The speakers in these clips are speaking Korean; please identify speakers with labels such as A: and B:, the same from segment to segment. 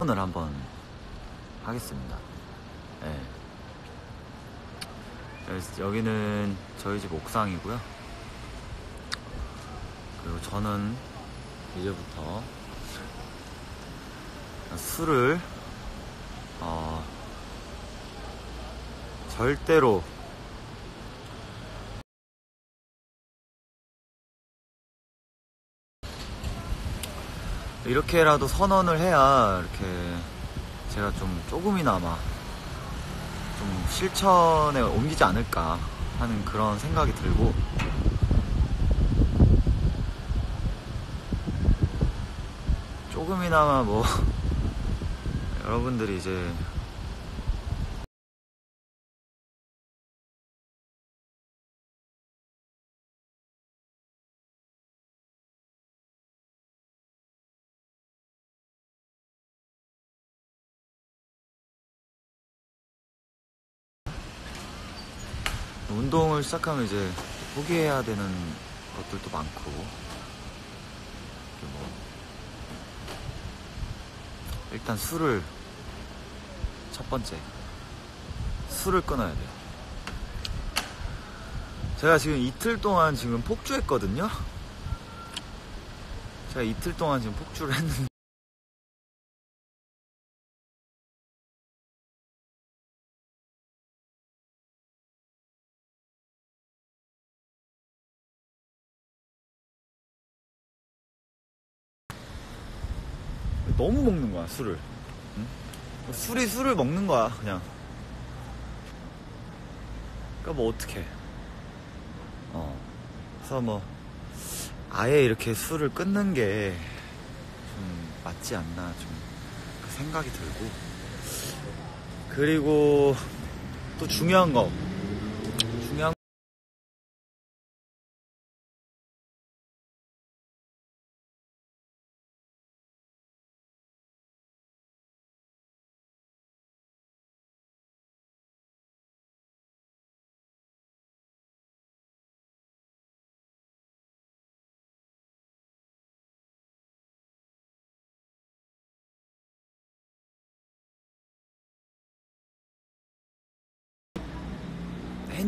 A: 오늘 한번 하겠습니다. 네. 여기는 저희 집 옥상이고요. 그리고 저는 이제부터 술을 어, 절대로 이렇게라도 선언을 해야 이렇게 제가 좀 조금이나마 좀 실천에 옮기지 않을까 하는 그런 생각이 들고. 조금이나마 뭐 여러분들이 이제 운동을 시작하면 이제 포기해야 되는 것들도 많고 뭐 일단 술을 첫 번째 술을 끊어야 돼요. 제가 지금 이틀 동안 지금 폭주했거든요. 제가 이틀 동안 지금 폭주를 했는데 너무 먹는 거야 술을. 응? 술이 술을 먹는 거야 그냥. 그러니까 뭐 어떡해. 어. 그래서 뭐 아예 이렇게 술을 끊는 게 좀 맞지 않나 좀 그 생각이 들고. 그리고 또 중요한 거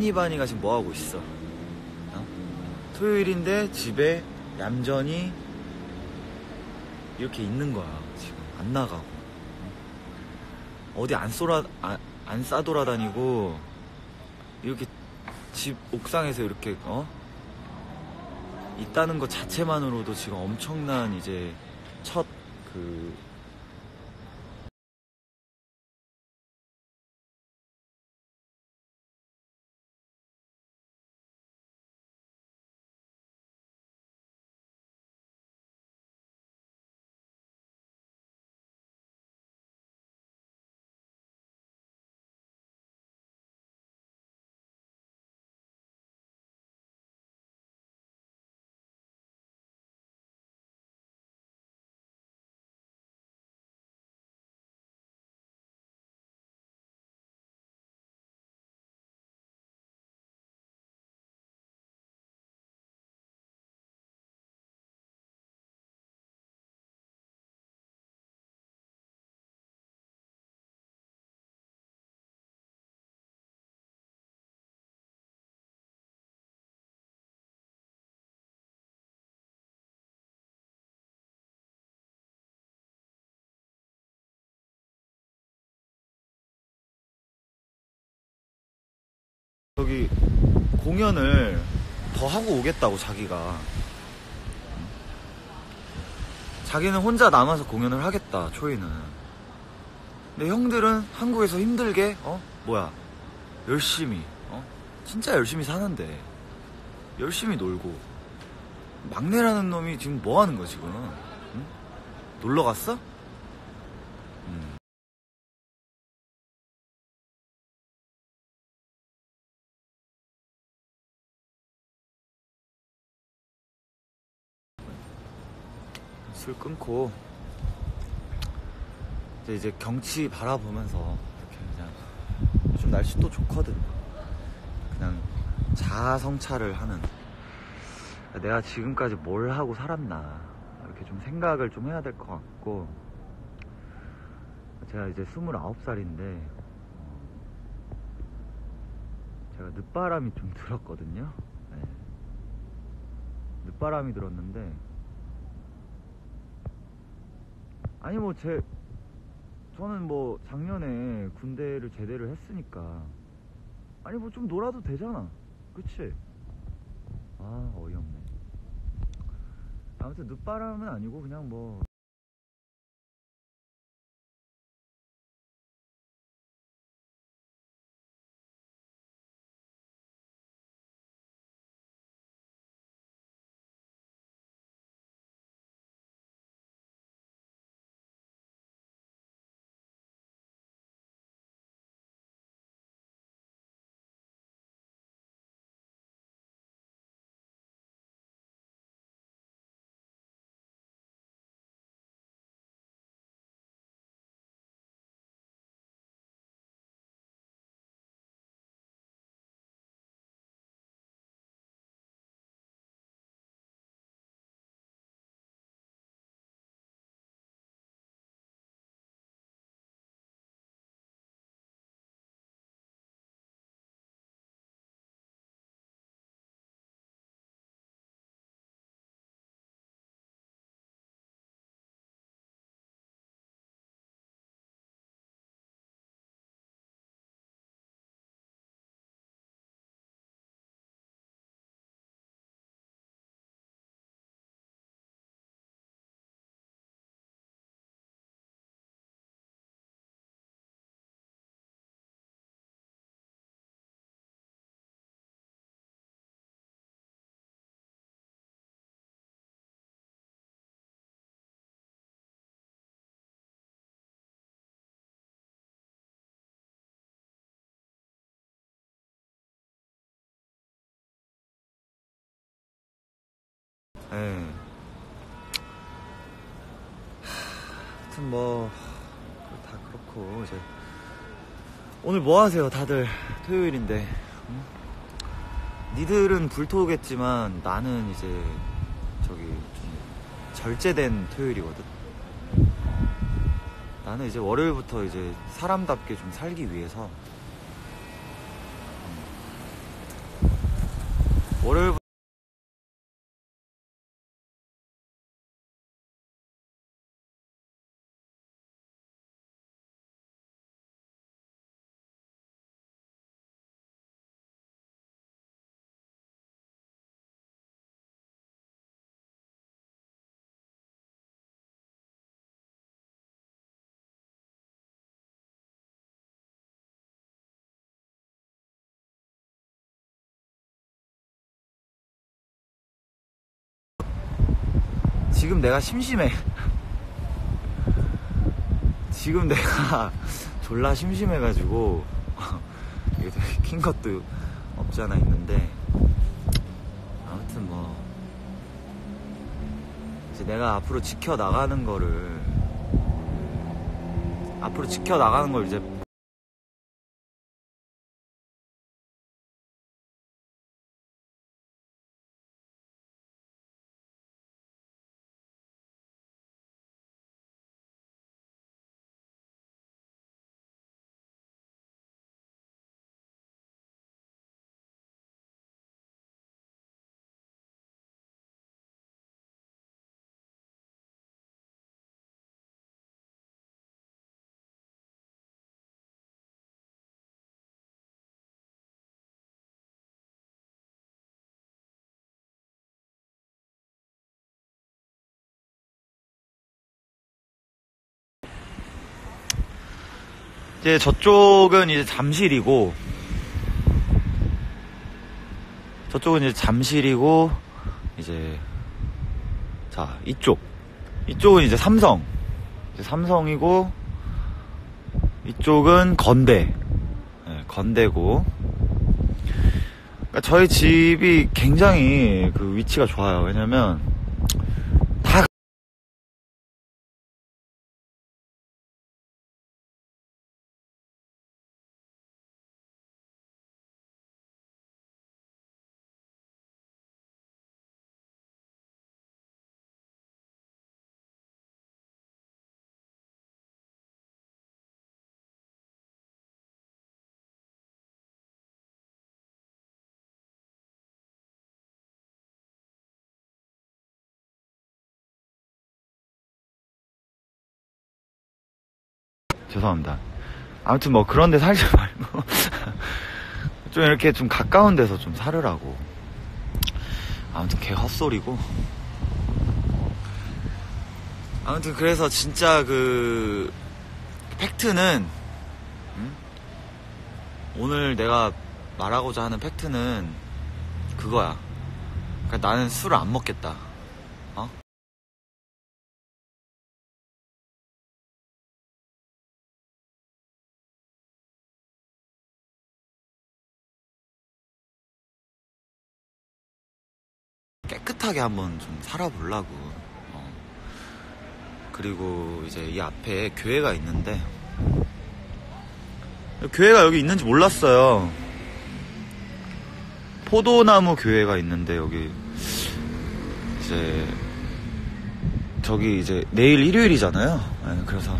A: 해니바니가 지금 뭐 하고 있어? 어? 토요일인데 집에 얌전히 이렇게 있는 거야. 지금 안 나가고 어디 안 쏘라 안, 안 싸돌아다니고 이렇게 집 옥상에서 이렇게 어 있다는 것 자체만으로도 지금 엄청난 이제 첫 그 저기 공연을 더 하고 오겠다고 자기가. 자기는 혼자 남아서 공연을 하겠다 초이는 근데 형들은 한국에서 힘들게 어? 뭐야? 열심히 어? 진짜 열심히 사는데. 열심히 놀고. 막내라는 놈이 지금 뭐 하는 거야 지금? 응? 놀러 갔어? 끊고 이제, 이제 경치 바라보면서 이렇게 그냥 요즘 날씨 또 좋거든. 그냥 자아성찰을 하는. 내가 지금까지 뭘 하고 살았나 이렇게 좀 생각을 좀 해야 될 것 같고 제가 이제 29살인데 제가 늦바람이 좀 들었거든요. 네. 늦바람이 들었는데 아니 뭐 제 저는 뭐 작년에 군대를 제대를 했으니까 아니 뭐 좀 놀아도 되잖아. 그치? 아 어이없네. 아무튼 늦바람은 아니고 그냥 뭐 예. 하여튼 뭐, 다 그렇고, 이제. 오늘 뭐 하세요, 다들? 토요일인데. 응? 니들은 불토겠지만, 나는 이제, 저기, 좀, 절제된 토요일이거든. 나는 이제 월요일부터 이제 사람답게 좀 살기 위해서, 음. 월요일 지금 내가 심심해. 지금 내가 졸라 심심해가지고 이게 킨 것도 없지 않아 있는데 아무튼 뭐 이제 내가 앞으로 지켜 나가는 거를 앞으로 지켜 나가는 걸 이제 이제 저쪽은 이제 잠실이고 저쪽은 이제 잠실이고 이제 자 이쪽. 이쪽은 이제 삼성. 이제 삼성이고 이쪽은 건대. 네, 건대고. 그러니까 저희 집이 굉장히 그 위치가 좋아요. 왜냐면 죄송합니다. 아무튼 뭐 그런 데 살지 말고 좀 이렇게 좀 가까운 데서 좀 살으라고. 아무튼 개 헛소리고. 아무튼 그래서 진짜 그 팩트는 음? 오늘 내가 말하고자 하는 팩트는 그거야. 그러니까 나는 술을 안 먹겠다. 깨끗하게 한번 좀 살아보려고. 어. 그리고 이제 이 앞에 교회가 있는데 교회가 여기 있는지 몰랐어요. 포도나무 교회가 있는데 여기 이제 저기 이제 내일 일요일이잖아요. 네, 그래서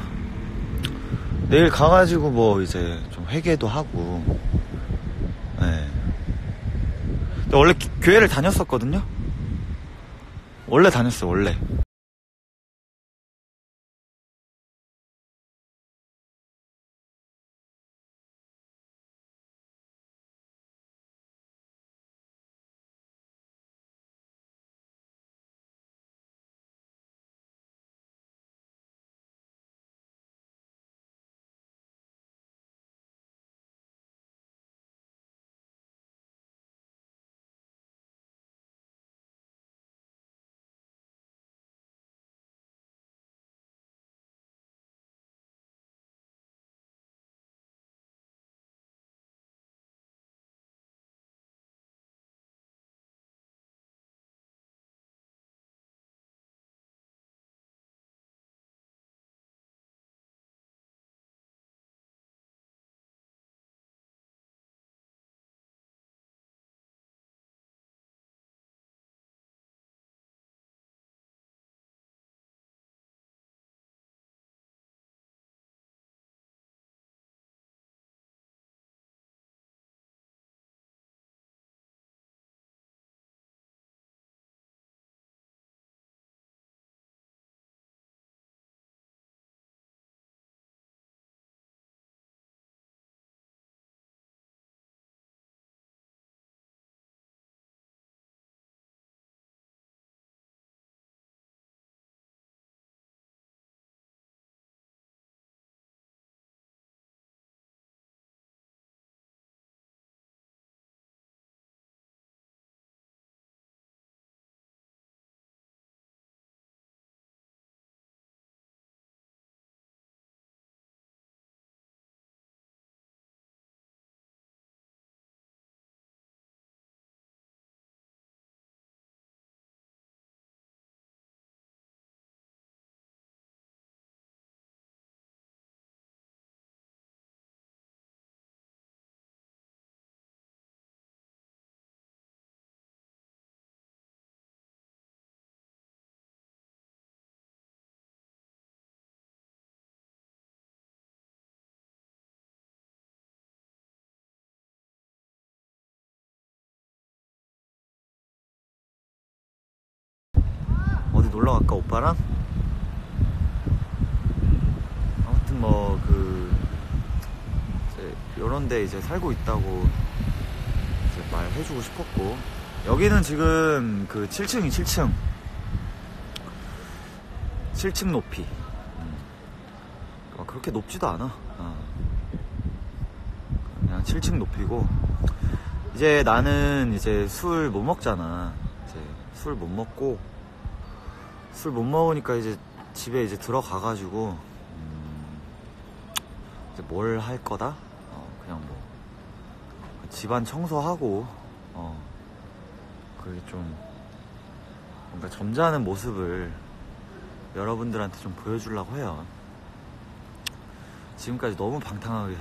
A: 내일 가가지고 뭐 이제 좀 회개도 하고. 네. 원래 기- 교회를 다녔었거든요. 원래 다녔어 요 원래. 놀러 갈까 오빠랑? 아무튼 뭐그 이제 요런데 이제 살고 있다고 이제 말해주고 싶었고. 여기는 지금 그 7층이 7층. 7층 높이. 음. 어, 그렇게 높지도 않아. 어. 그냥 7층 높이고. 이제 나는 이제 술 못 먹잖아. 이제 술 못 먹고 술 못 먹으니까 이제 집에 이제 들어가가지고 음, 이제 뭘 할 거다? 어, 그냥 뭐 집안 청소하고 어, 그게 좀 뭔가 점잖은 모습을 여러분들한테 좀 보여주려고 해요. 지금까지 너무 방탕하게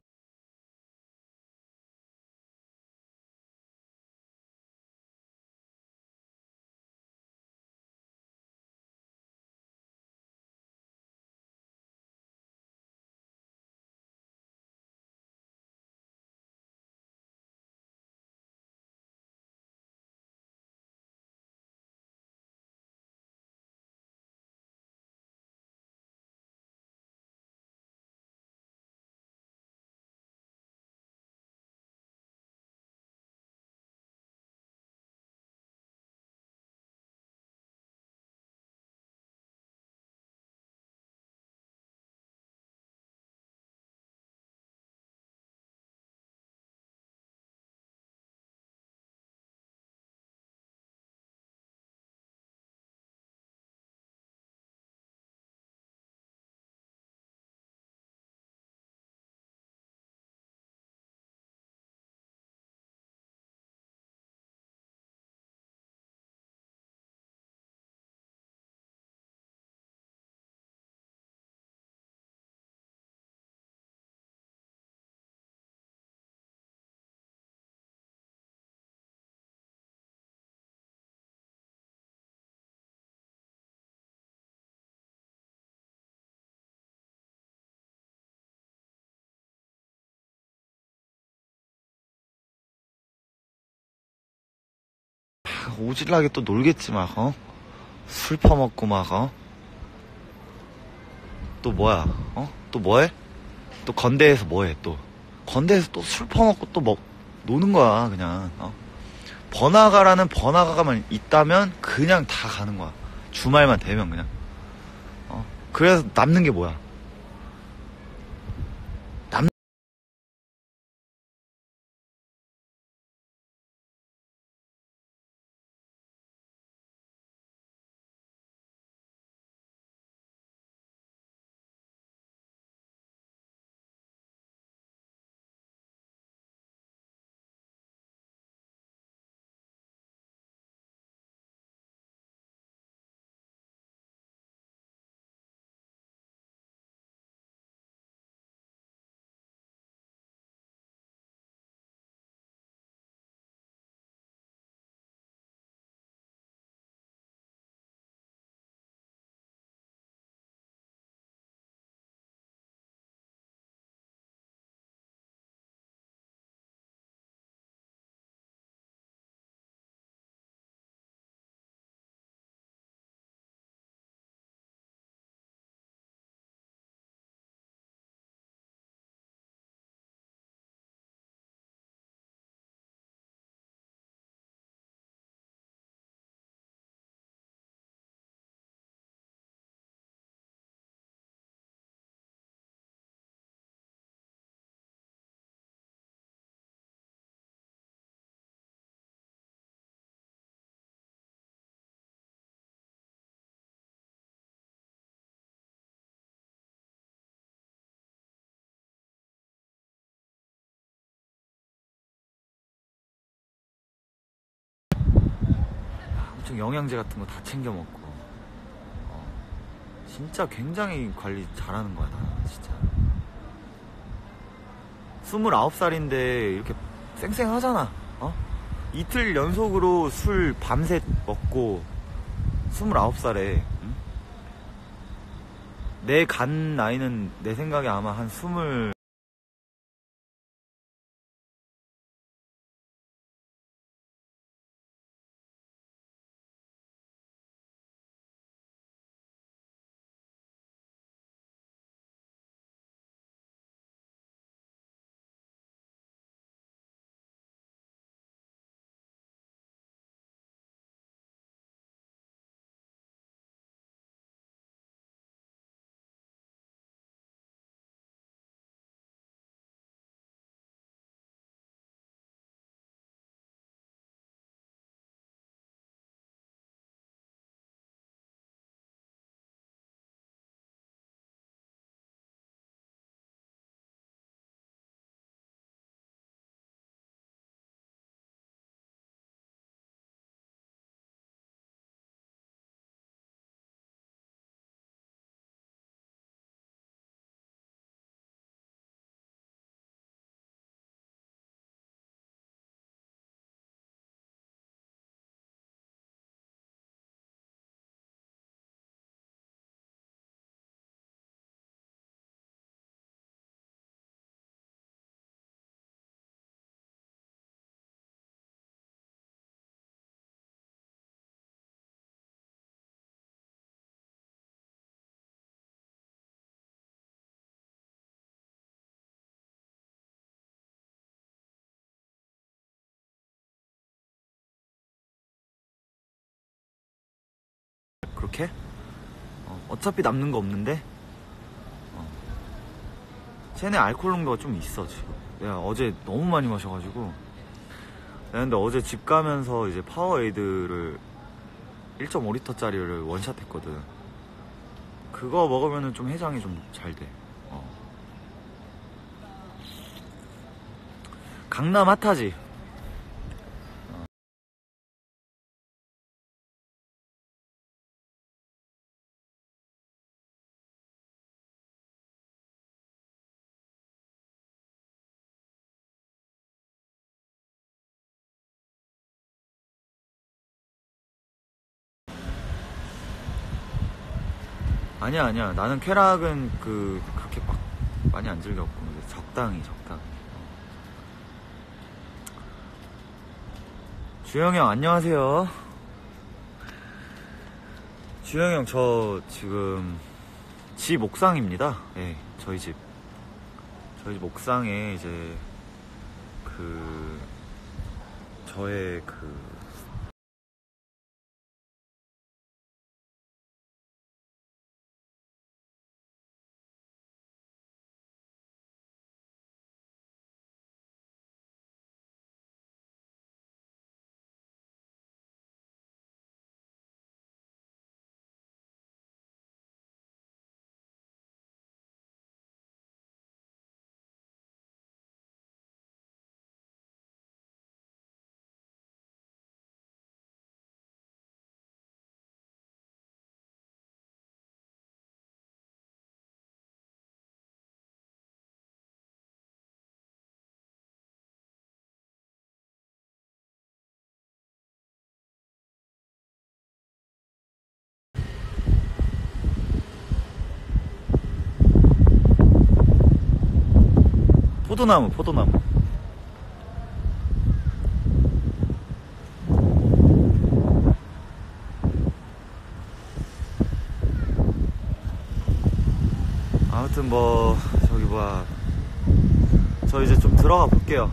A: 오질나게 또 놀겠지 막 어? 술 퍼먹고 막 어? 또 뭐야 어? 또 뭐해? 또 건대에서 뭐해 또 건대에서 또 술 퍼먹고 또 먹 노는 거야 그냥 어? 번화가라는 번화가만 있다면 그냥 다 가는 거야 주말만 되면 그냥 어? 그래서 남는 게 뭐야 엄청 영양제 같은 거 다 챙겨 먹고. 어, 진짜 굉장히 관리 잘하는 거야 나 진짜. 29살인데 이렇게 쌩쌩하잖아 어? 이틀 연속으로 술 밤새 먹고 29살에 내간 나이는 내 생각에 아마 한 스물 그렇게? 어, 어차피 남는 거 없는데? 어. 쟤네 알코올 농도가 좀 있어, 지금. 내가 어제 너무 많이 마셔가지고. 근데 어제 집 가면서 이제 파워에이드를 1.5리터짜리를 원샷 했거든. 그거 먹으면은 좀 해장이 좀 잘 돼. 어. 강남 핫하지? 아니야 아니야 나는 쾌락은 그 그렇게 막 많이 안 즐겼고 적당히 적당히 어. 주영이 형 안녕하세요. 주영이 형 저 지금 집 옥상입니다. 예, 저희 집. 저희 집 옥상에 이제 그 저의 그 포도나무, 포도나무. 아무튼 뭐 저기 뭐야 저 이제 좀 들어가 볼게요.